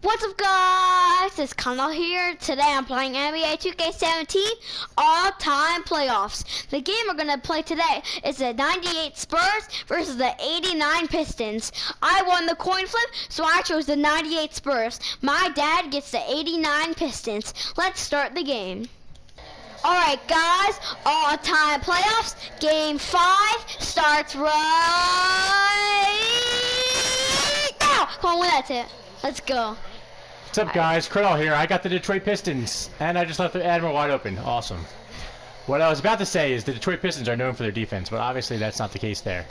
What's up guys, it's Conall here. Today I'm playing NBA 2K17 All-Time Playoffs. The game we're going to play today is the 98 Spurs versus the 89 Pistons. I won the coin flip, so I chose the 98 Spurs. My dad gets the 89 Pistons. Let's start the game. Alright guys, all-time playoffs, game 5 starts right now. Come on, win that it. Let's go. What's up, guys? Criddle here. I got the Detroit Pistons, and I just left the Admiral wide open. Awesome. What I was about to say is the Detroit Pistons are known for their defense, but obviously that's not the case there.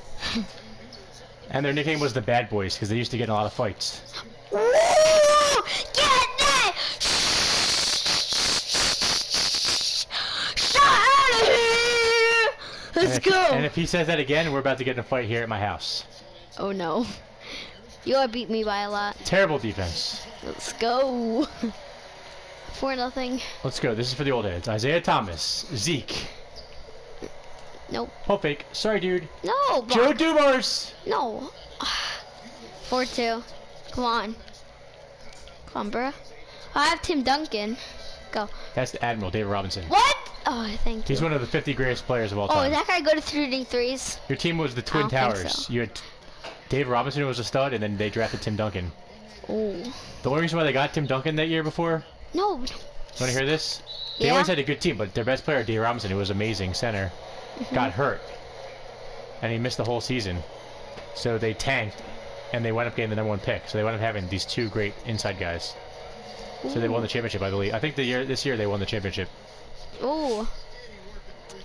and their nickname was the Bad Boys because they used to get in a lot of fights. Woo! Get that! Shut out of here! Let's and if, go. And if he says that again, we're about to get in a fight here at my house. oh no. You gotta beat me by a lot. Terrible defense. Let's go. Four nothing. Let's go. This is for the old heads. Isiah Thomas, Zeke. Nope. Oh, fake. Sorry, dude. No. Joe. Dumars. No. Four two. Come on. Come on, bro. I have Tim Duncan. Go. That's the Admiral, David Robinson. What? Oh, thank you. He's one of the 50 greatest players of all Oh, time. is that guy good at shooting threes? Your team was the Twin Towers. so. You had Dave Robinson was a stud, and then they drafted Tim Duncan. Oh. The only reason why they got Tim Duncan that year before, No. want to hear this? They Yeah. always had a good team, but their best player, Dave Robinson, who was amazing center, Mm-hmm. got hurt, and he missed the whole season. So they tanked, and they wound up getting the number one pick. So they wound up having these two great inside guys. So they won the championship, I believe. I think the year this year they won the championship. Ooh.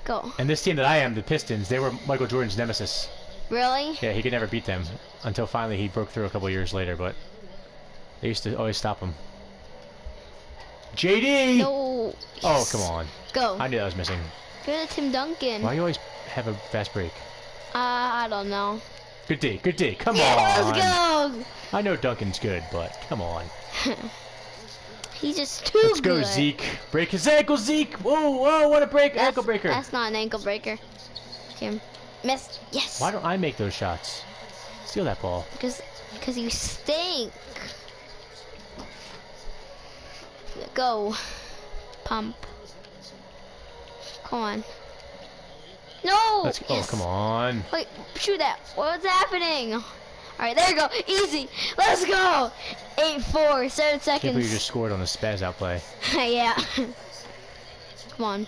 Go. And this team that I am, the Pistons, they were Michael Jordan's nemesis. Really? Yeah, he could never beat them until finally he broke through a couple years later, but they used to always stop him. JD! No. Oh, come on. Go. I knew that was missing. Good at Tim Duncan. Why you always have a fast break? Uh, I don't know. Good D, good D. Come Yeah, on. let's go. I know Duncan's good, but come on. He's just too Let's go, good. Zeke. Break his ankle, Zeke. Whoa, whoa, what a break. That's, ankle breaker. That's not an ankle breaker. Tim. Missed. Yes. Why don't I make those shots? Steal that ball. Because, because you stink. Go. Pump. Come on. No. Let's Oh, Yes. come on. Wait, shoot that. What's happening? Alright, there you go. Easy. Let's go. 8 4, 7 Can't believe you just scored on a spaz out play. yeah. Come on.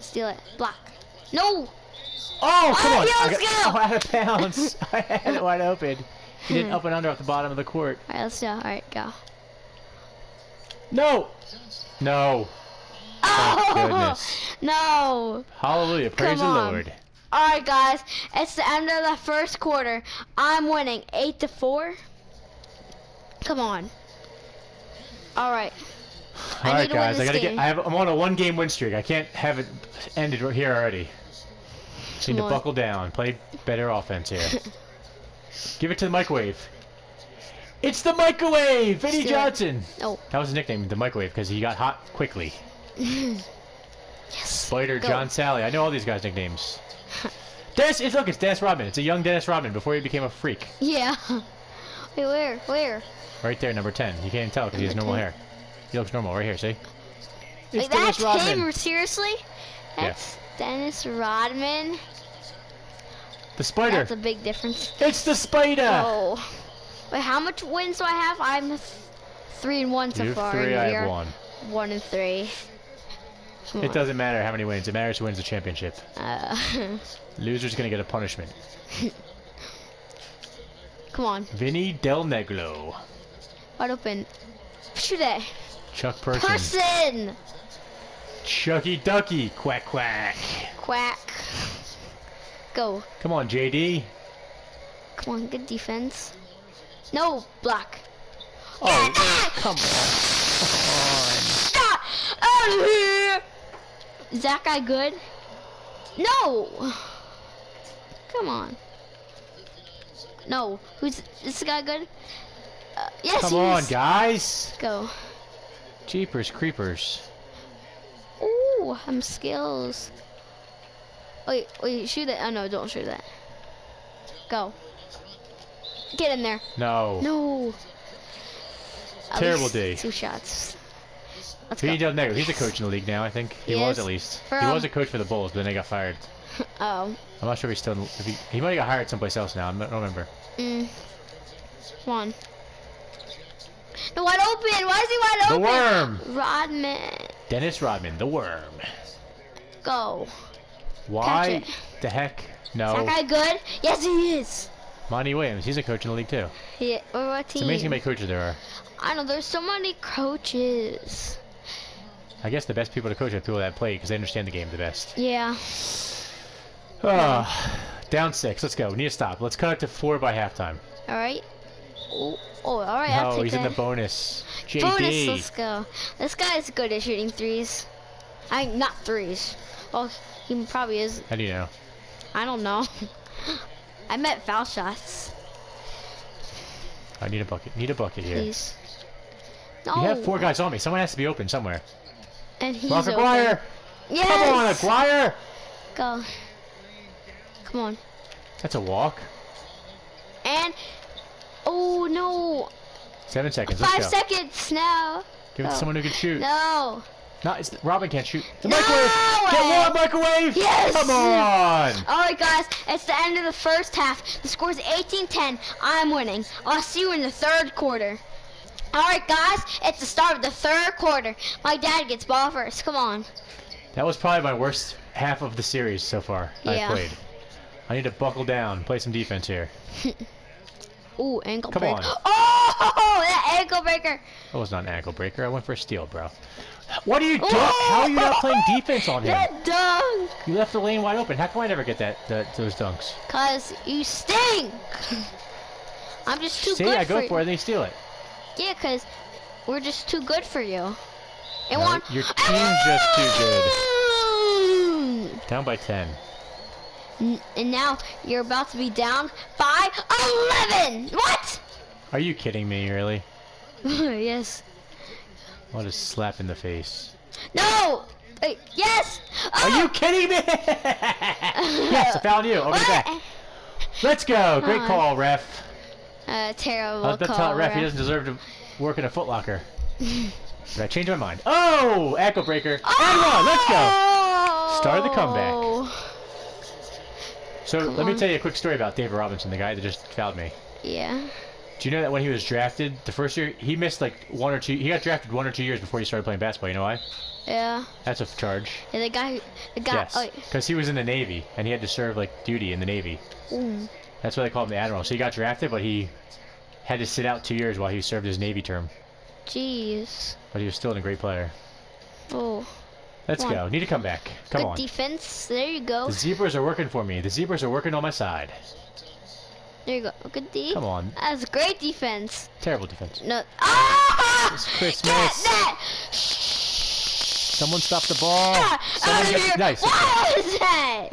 Steal it. Block. No. Oh, oh, come Oh, on. yeah, I got- go. Oh, out of bounds. I had it wide open. He didn't hmm. up and under off the bottom of the court. Alright, let's go. Alright, go. No. No. Oh, goodness. no. Hallelujah. Praise the Come on. Lord. Alright, guys. It's the end of the first quarter. I'm winning 8 to 4. Come on. Alright. I All right, guys. I gotta game. get. I have. I'm on a one-game win streak. I can't have it ended right here already. Come to buckle down. Play better offense here. Give it to the microwave. It's the microwave, Vinnie. Johnson. Oh, That was his nickname, the microwave, because he got hot quickly. yes. Spider, Go. John Salley. I know all these guys' nicknames. Dennis, it's look, it's Dennis Rodman. It's a young Dennis Rodman before he became a freak. Yeah. Wait, where? Where? Right there, number 10. You can't tell because he has normal 10. hair. He looks normal right here, see? It's Wait, that's Rodman. him? Seriously? Yeah. That's Dennis Rodman? The spider. That's a big difference. It's the spider. Oh. Wait, how much wins do I have? I'm th- three and one so you have far. three, and I have one. One and three. Come It on. doesn't matter how many wins. It matters who wins the championship. Uh, Loser's gonna get a punishment. come on. Vinny Del Negro. Wide open. Shoot it. Chuck Person. Person! Chucky Ducky. Quack quack. Quack. Go. Come on, JD. Come on, good defense. No, block. Oh, Ah! come on. Stop! Out of here! Is that guy good? No! Come on. No. Who's this guy good? Uh, yes, Come on, guys. Go. Jeepers creepers. Ooh, I'm skills. Wait, wait, shoot that. Oh no, don't shoot that. Go. Get in there. No. No. Terrible day. Two shots. Let's P. go. He's a coach in the league now, I think. He, He was at least. For, he um, was a coach for the Bulls, but then they got fired. Oh. I'm not sure if he's still. In, if he, he might have got hired someplace else now. I don't remember. Mm. Come on. No, wide open. Why is he wide The open? worm. Rodman. Dennis Rodman, the worm. Go. Why the heck? no? Is that guy good? Yes, he is. Monty Williams, he's a coach in the league too. Or what It's team? amazing how many coaches there are. I know. There's so many coaches. I guess the best people to coach are people that play because they understand the game the best. Yeah. Ah, down six. Let's go. We need to stop. Let's cut it to four by halftime. All right. Oh, oh all right. I'll No, he's that. in the bonus. JD. Bonus, let's go. This guy's good at shooting threes. I not threes. Well, he probably is. How do you know? I don't know. I meant foul shots. I need a bucket. Need a bucket here. Please. No. You have four guys on me. Someone has to be open somewhere. And he's Mark open. Aguirre. Yes. Come on, Aguirre. Go. Come on. That's a walk. And oh no, Seven seconds. Let's five go. seconds now. Give it to someone who can shoot. No. No, it's, Robin can't shoot. The No microwave. Get way. one microwave. Yes. Come on. All right, guys. It's the end of the first half. The score's 18-10. I'm winning. I'll see you in the third quarter. All right, guys. It's the start of the third quarter. My dad gets ball first. Come on. That was probably my worst half of the series so far yeah. I played. I need to buckle down, play some defense here. Ooh, ankle Come breaker. on. Oh, that ankle breaker. That was not an ankle breaker. I went for a steal, bro. What are you doing? How are you not playing defense on him? That dunk. You left the lane wide open. How come I never get that, that those dunks? Cause you stink. I'm just too See, good I go for for it, they steal it. Yeah, cause we're just too good for you. And No, one. your team's just too good. good. Down by 10. And now you're about to be down by 11. What? Are you kidding me, really? yes. What a slap in the face. No. Wait, yes. Are Oh. you kidding me? yes, I found you. Over the back. Let's go. Great call, ref. Uh, terrible Uh, that's call. not ref. He doesn't deserve to work in a footlocker. Did I change my mind? Oh, ankle breaker. And one. Let's go. Oh. Start the comeback. So Come let me tell you a quick story about David Robinson, the guy that just fouled me. Yeah. Do you know that when he was drafted, the first year he missed like one or two? He got drafted one or two years before he started playing basketball. You know why? Yeah. That's a charge. Yeah. The guy. The guy. Yes, Oh, because he was in the Navy and he had to serve like duty in the Navy. ooh. That's why they call him the admiral. So he got drafted, but he had to sit out two years while he served his Navy term. Jeez. But he was still a great player. Oh. Let's go. Need to come back. Come Good on. defense. There you go. The zebras are working for me. The zebras are working on my side. There you go. Good D. Come on. That's great defense. Terrible defense. No. Ah! It's Chris Get that! Someone stop the ball. Ah, Someone out of here. nice. What was that?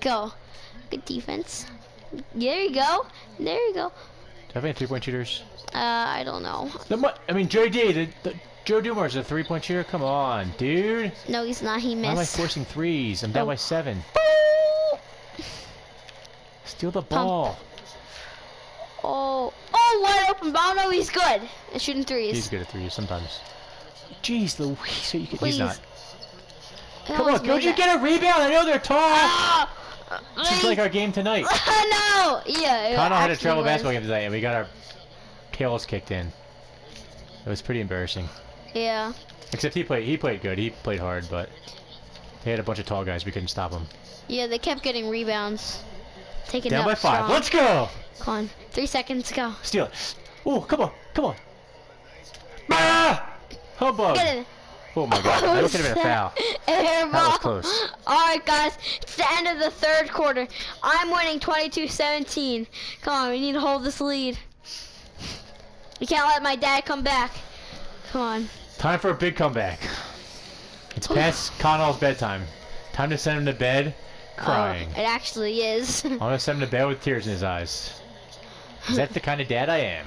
Go. Good defense. There you go. There you go. Do I have any three-point shooters? Uh, I don't know. The I mean, Joe D. The, the, Joe Dumars a three-point shooter. Come on, dude. No, he's not. He missed. Why am I forcing threes? I'm down Oh. by seven. Boo! Steal the ball. Oh, oh, wide open ball. No, he's good at shooting threes. He's good at threes sometimes. Jeez Louise, so you can, he's not. Come on, made you get a rebound? I know they're tall. Ah! Just like our game tonight. no, yeah. it Conall had a travel was. basketball game tonight, and we got our tails kicked in. It was pretty embarrassing. Yeah. Except he played, he played good. He played hard, but they had a bunch of tall guys. We couldn't stop them. Yeah, they kept getting rebounds. Taking Down by five. strong. Let's go. Come on. Three seconds to go. Steal it. Oh, come on, come on. Ah! Hubbub. Get it. Oh my god, that could have been a foul. That was close. Alright, guys. It's the end of the third quarter. I'm winning 22-17. Come on, we need to hold this lead. We can't let my dad come back. Come on. Time for a big comeback. It's past Conall's bedtime. Time to send him to bed oh, crying. Oh, it actually is. I'm gonna send him to bed with tears in his eyes. 'Cause that's the kind of dad I am.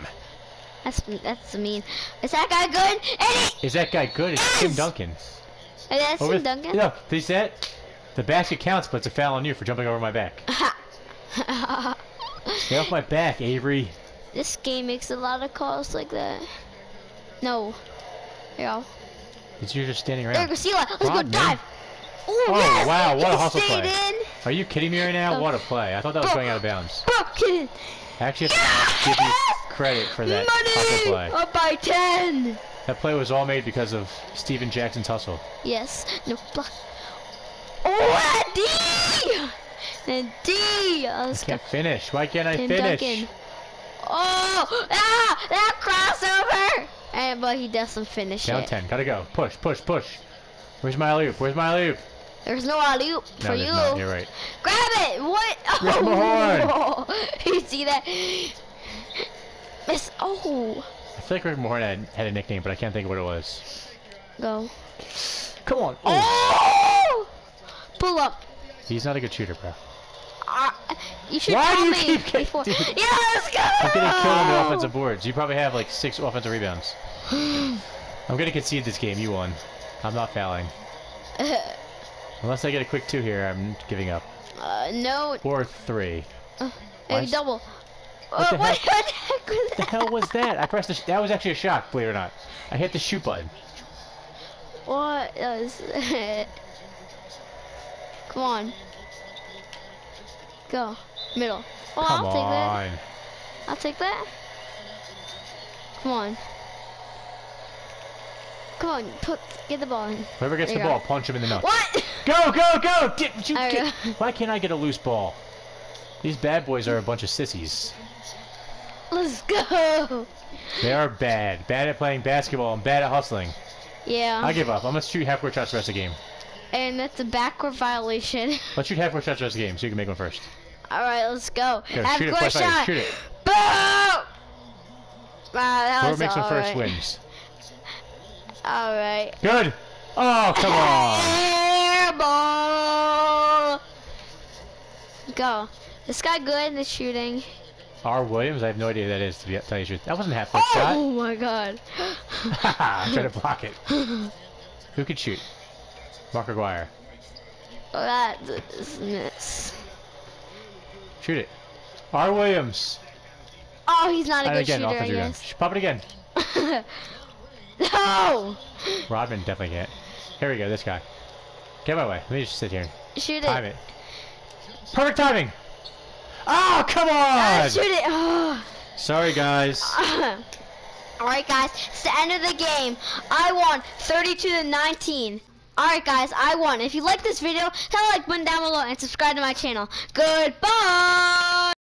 That's that's mean. Is that guy good? He, Is that guy good? It's Tim Duncan. That's Over Tim Duncan. Yeah, they said the basket counts, but it's a foul on you for jumping over my back. Get off my back, Avery. this game makes a lot of calls like that. No. You. Did you just standing There around? Sela. Let's Come go dive. Ooh, Oh, yes. wow, what a hustle play. in. Are you kidding me right now? Oh. What a play. I thought that was going out of bounds. Bro, kidding. I actually have to give you credit for that hustle play. Up by 10. That play was all made because of Steven Jackson's hustle. Yes. No. Block. Oh, and D. And D. Go. Can't finish. Why can't I Tim finish? Duncan. Oh, ah, that crossover. And but he doesn't finish Down it. 10. Gotta go. Push, push, push. Where's my alley Where's my alley There's no alley oop No, for you. not. You're right. Grab it. What? Rick Oh, you see that? Miss. Oh. I feel like Rick Mahorn had, had a nickname, but I can't think of what it was. Go. Come on. Oh. Oh. Pull up. He's not a good shooter, bro. Uh, you should Why do you keep getting- before. dude. Yeah, let's go. I'm getting killed on the offensive boards. You probably have like six offensive rebounds. I'm gonna concede this game. You won. I'm not fouling. Unless I get a quick two here, I'm giving up. uh, no. Or three. Uh, hey, double. What Uh, the what hell? the heck was The hell was that? I pressed the. Sh- that was actually a shot, believe it or not. I hit the shoot button. What is it? Come on. Go. Middle. Oh, Come I'll take that. I'll take that. Come on. Come on, put get the ball in. Whoever gets There the ball, go. punch him in the nuts. What? Go, go, go! You get, go. why can't I get a loose ball? These bad boys are a bunch of sissies. Let's go. They are bad. Bad at playing basketball and bad at hustling. Yeah. I give up. I'm gonna shoot half court shots the rest of the game. and that's a backward violation. Let's shoot half court shots the rest of the game so you can make one first. All right, let's go. Go, Have shoot a it, good flash fire, shot. shoot it. Boom! Wow, ah, that Whoever makes one all first right. wins. All right. Good. Oh, come on. Air ball. Go. This guy good in the shooting. R. Williams, I have no idea who that is, to be, tell you the truth. That wasn't a half court oh shot. Oh my god. I'm trying to block it. Who could shoot? Mark Aguirre. that is miss. Shoot it. R. Williams. Oh, he's not a And good again, shooter, I guess. Pop it again. No! Rodman definitely can't. Here we go, this guy. Get my way. Let me just sit here. Shoot it. Time it. Perfect timing! Oh, come Ah, on! shoot it. Oh. Sorry, guys. Alright guys, it's the end of the game. I won 32 to 19. Alright guys, I won. If you like this video, hit the like button down below and subscribe to my channel. Goodbye!